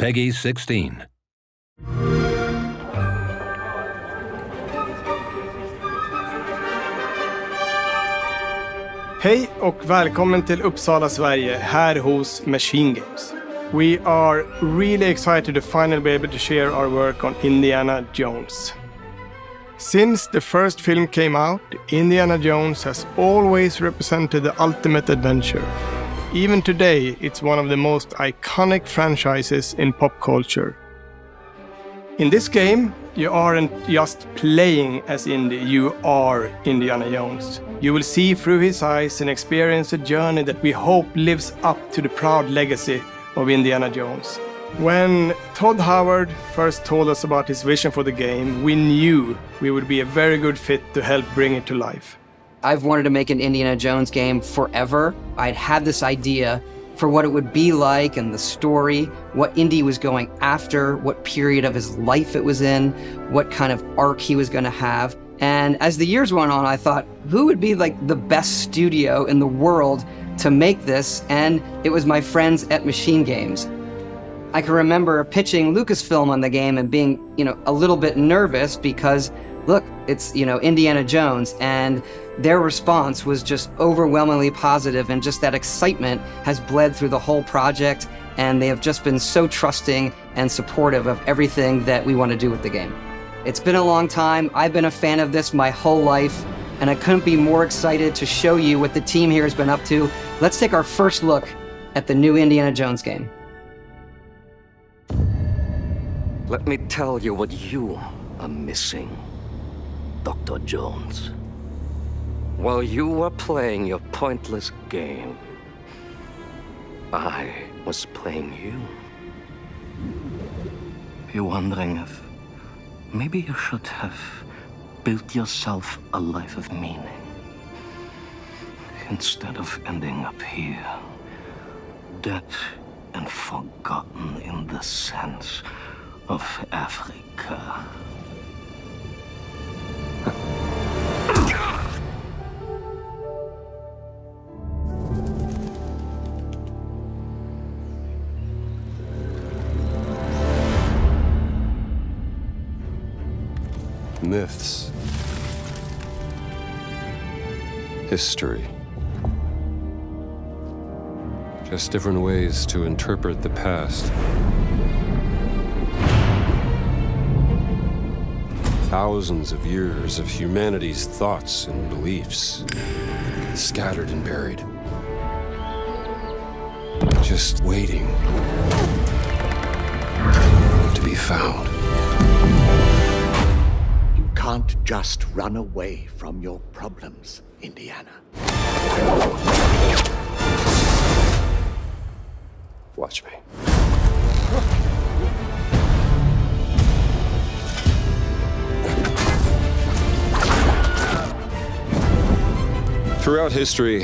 PEGI 16. Hej och välkommen till Uppsala, Sverige, här hos Machine Games. We are really excited to finally be able to share our work on Indiana Jones. Since the first film came out, Indiana Jones has always represented the ultimate adventure. Even today, it's one of the most iconic franchises in pop culture. In this game, you aren't just playing as Indy, you are Indiana Jones. You will see through his eyes and experience a journey that we hope lives up to the proud legacy of Indiana Jones. When Todd Howard first told us about his vision for the game, we knew we would be a very good fit to help bring it to life. I've wanted to make an Indiana Jones game forever. I'd had this idea for what it would be like and the story, what Indy was going after, what period of his life it was in, what kind of arc he was going to have. And as the years went on, I thought, who would be like the best studio in the world to make this? And it was my friends at Machine Games. I can remember pitching Lucasfilm on the game and being, you know, a little bit nervous because look, it's, you know, Indiana Jones. And their response was just overwhelmingly positive, and just that excitement has bled through the whole project. And they have just been so trusting and supportive of everything that we want to do with the game. It's been a long time. I've been a fan of this my whole life, and I couldn't be more excited to show you what the team here has been up to. Let's take our first look at the new Indiana Jones game. Let me tell you what you are missing. Dr. Jones. While you were playing your pointless game, I was playing you. You're wondering if maybe you should have built yourself a life of meaning instead of ending up here, dead and forgotten in the sense of Africa. Myths, history. Just different ways to interpret the past. Thousands of years of humanity's thoughts and beliefs, scattered and buried. Just waiting to be found. Can't just run away from your problems, Indiana. Watch me. Throughout history,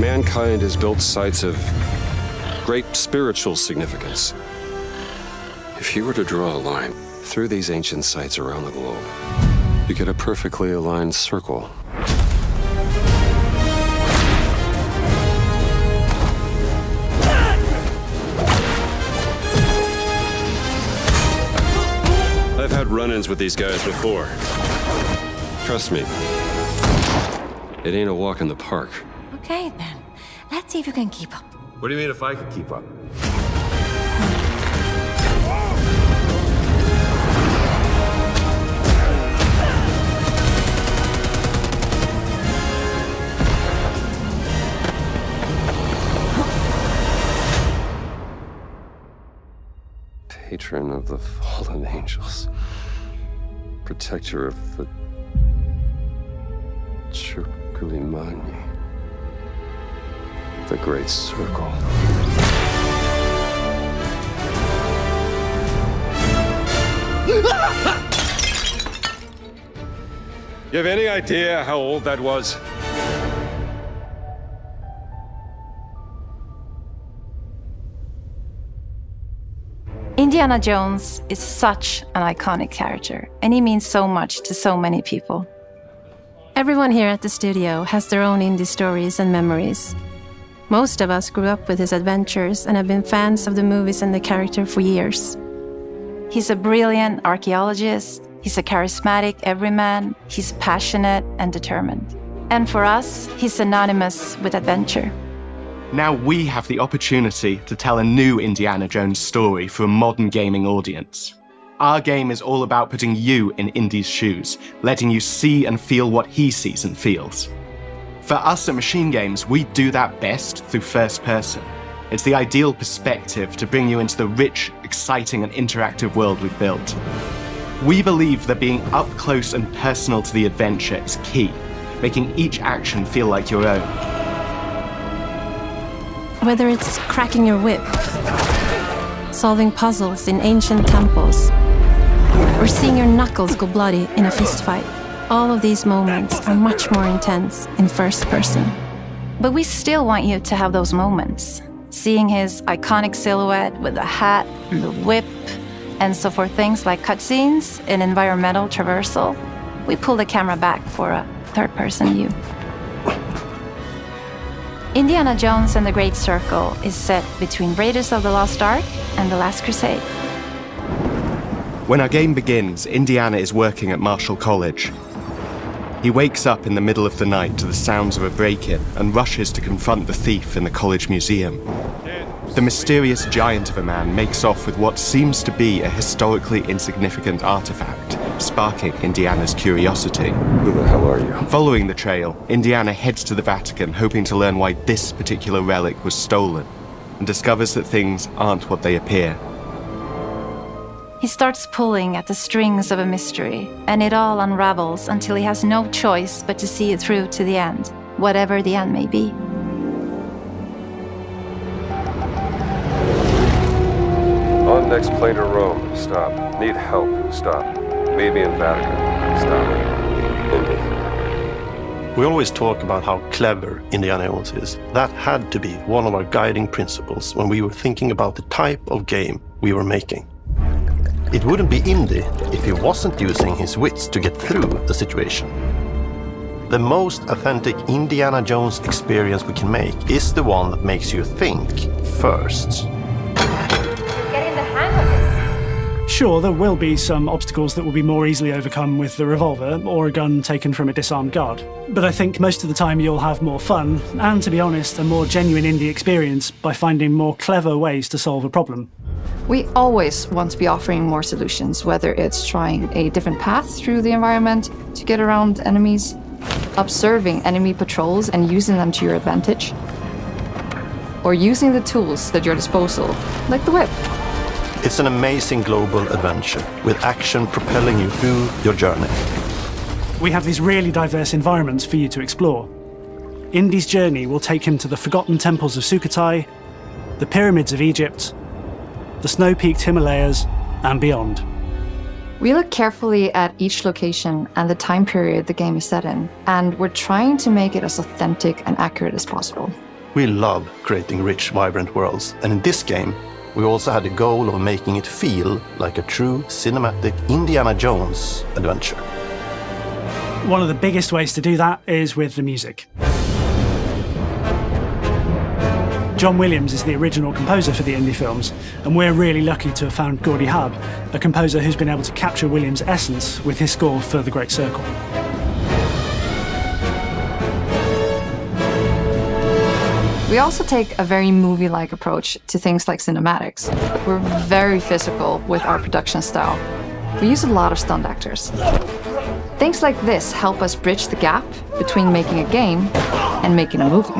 mankind has built sites of great spiritual significance. If you were to draw a line through these ancient sites around the globe, you get a perfectly aligned circle. I've had run-ins with these guys before. Trust me, it ain't a walk in the park. Okay, then. Let's see if you can keep up. What do you mean if I could keep up? Patron of the fallen angels, protector of the Chukulimani, the Great Circle. You have any idea how old that was? Indiana Jones is such an iconic character, and he means so much to so many people. Everyone here at the studio has their own Indy stories and memories. Most of us grew up with his adventures and have been fans of the movies and the character for years. He's a brilliant archaeologist, he's a charismatic everyman, he's passionate and determined. And for us, he's synonymous with adventure. Now we have the opportunity to tell a new Indiana Jones story for a modern gaming audience. Our game is all about putting you in Indy's shoes, letting you see and feel what he sees and feels. For us at Machine Games, we do that best through first person. It's the ideal perspective to bring you into the rich, exciting, and interactive world we've built. We believe that being up close and personal to the adventure is key, making each action feel like your own. Whether it's cracking your whip, solving puzzles in ancient temples, or seeing your knuckles go bloody in a fistfight, all of these moments are much more intense in first person. But we still want you to have those moments. Seeing his iconic silhouette with the hat and the whip, and so for things like cutscenes and environmental traversal, we pull the camera back for a third person view. Indiana Jones and the Great Circle is set between Raiders of the Lost Ark and The Last Crusade. When our game begins, Indiana is working at Marshall College. He wakes up in the middle of the night to the sounds of a break in and rushes to confront the thief in the college museum. The mysterious giant of a man makes off with what seems to be a historically insignificant artifact, sparking Indiana's curiosity. Who the hell are you? Following the trail, Indiana heads to the Vatican hoping to learn why this particular relic was stolen, and discovers that things aren't what they appear. He starts pulling at the strings of a mystery, and it all unravels until he has no choice but to see it through to the end, whatever the end may be. On next plane to Rome. Stop. Need help. Stop. We always talk about how clever Indiana Jones is. That had to be one of our guiding principles when we were thinking about the type of game we were making. It wouldn't be Indy if he wasn't using his wits to get through the situation. The most authentic Indiana Jones experience we can make is the one that makes you think first. Sure, there will be some obstacles that will be more easily overcome with the revolver or a gun taken from a disarmed guard. But I think most of the time you'll have more fun, and to be honest, a more genuine Indy experience by finding more clever ways to solve a problem. We always want to be offering more solutions, whether it's trying a different path through the environment to get around enemies, observing enemy patrols and using them to your advantage, or using the tools at your disposal, like the whip. It's an amazing global adventure with action propelling you through your journey. We have these really diverse environments for you to explore. Indy's journey will take him to the forgotten temples of Sukhothai, the pyramids of Egypt, the snow peaked Himalayas, and beyond. We look carefully at each location and the time period the game is set in, and we're trying to make it as authentic and accurate as possible. We love creating rich, vibrant worlds, and in this game, we also had the goal of making it feel like a true cinematic Indiana Jones adventure. One of the biggest ways to do that is with the music. John Williams is the original composer for the Indy films, and we're really lucky to have found Gordy Haab, a composer who's been able to capture Williams' essence with his score for The Great Circle. We also take a very movie like approach to things like cinematics. We're very physical with our production style. We use a lot of stunt actors. Things like this help us bridge the gap between making a game and making a movie.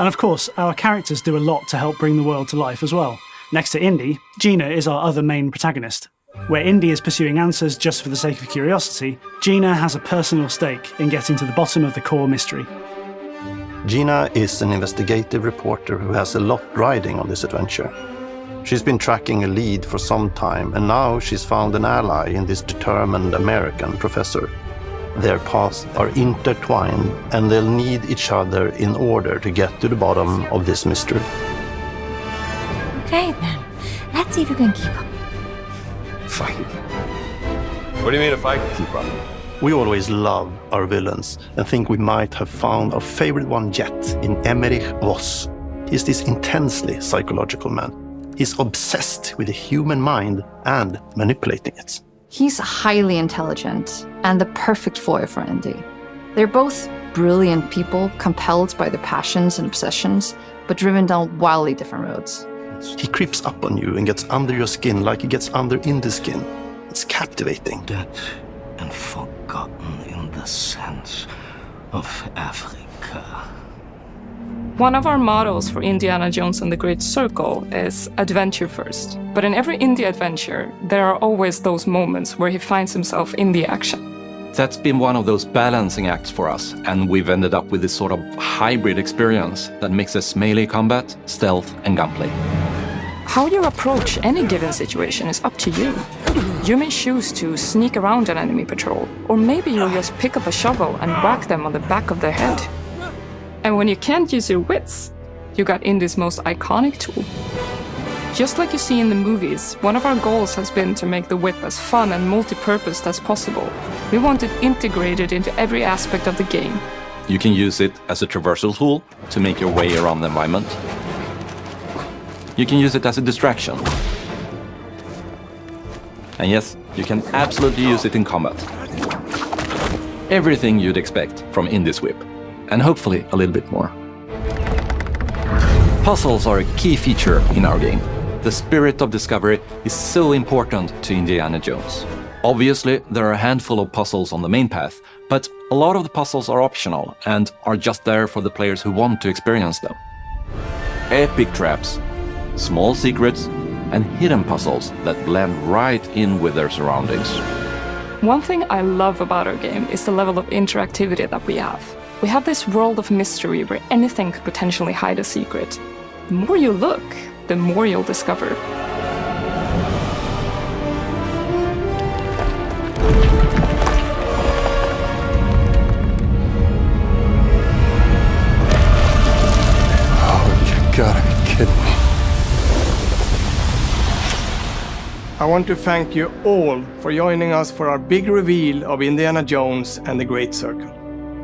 And of course, our characters do a lot to help bring the world to life as well. Next to Indy, Gina is our other main protagonist. Where Indy is pursuing answers just for the sake of curiosity, Gina has a personal stake in getting to the bottom of the core mystery. Gina is an investigative reporter who has a lot riding on this adventure. She's been tracking a lead for some time, and now she's found an ally in this determined American professor. Their paths are intertwined, and they'll need each other in order to get to the bottom of this mystery. Okay, then. Let's see if you can keep up. Fight. What do you mean if I can keep up? We always love our villains and think we might have found our favorite one yet in Emmerich Voss. He's this intensely psychological man. He's obsessed with the human mind and manipulating it. He's highly intelligent and the perfect foil for Indy. They're both brilliant people, compelled by their passions and obsessions, but driven down wildly different roads. He creeps up on you and gets under your skin like he gets under Indy's skin. It's captivating. Dead and forgotten in the sense of Africa. One of our mottos for Indiana Jones and the Great Circle is adventure first. But in every Indy adventure, there are always those moments where he finds himself in the action. That's been one of those balancing acts for us, and we've ended up with this sort of hybrid experience that mixes melee combat, stealth, and gunplay. How you approach any given situation is up to you. You may choose to sneak around an enemy patrol, or maybe you'll just pick up a shovel and whack them on the back of their head. And when you can't use your wits, you got Indy's most iconic tool. Just like you see in the movies, one of our goals has been to make the whip as fun and multi-purposed as possible. We want it integrated into every aspect of the game. You can use it as a traversal tool to make your way around the environment. You can use it as a distraction. And yes, you can absolutely use it in combat. Everything you'd expect from Indy's whip. And hopefully a little bit more. Puzzles are a key feature in our game. The spirit of discovery is so important to Indiana Jones. Obviously, there are a handful of puzzles on the main path, but a lot of the puzzles are optional and are just there for the players who want to experience them. Epic traps, small secrets, and hidden puzzles that blend right in with their surroundings. One thing I love about our game is the level of interactivity that we have. We have this world of mystery where anything could potentially hide a secret. The more you look, the more you'll discover. Oh, you gotta be kidding me. I want to thank you all for joining us for our big reveal of Indiana Jones and the Great Circle.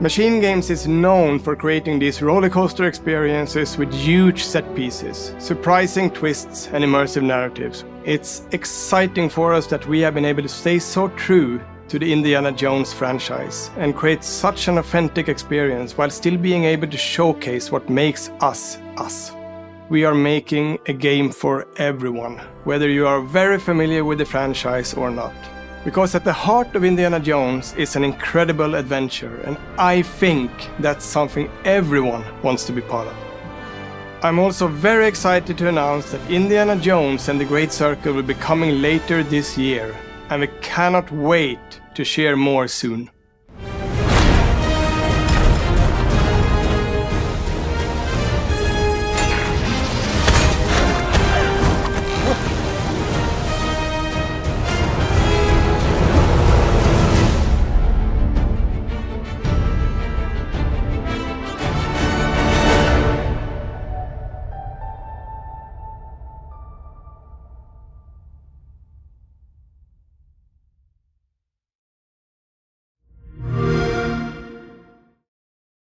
Machine Games is known for creating these rollercoaster experiences with huge set pieces, surprising twists, and immersive narratives. It's exciting for us that we have been able to stay so true to the Indiana Jones franchise and create such an authentic experience while still being able to showcase what makes us us. We are making a game for everyone, whether you are very familiar with the franchise or not. Because at the heart of Indiana Jones is an incredible adventure, and I think that's something everyone wants to be part of. I'm also very excited to announce that Indiana Jones and the Great Circle will be coming later this year, and we cannot wait to share more soon.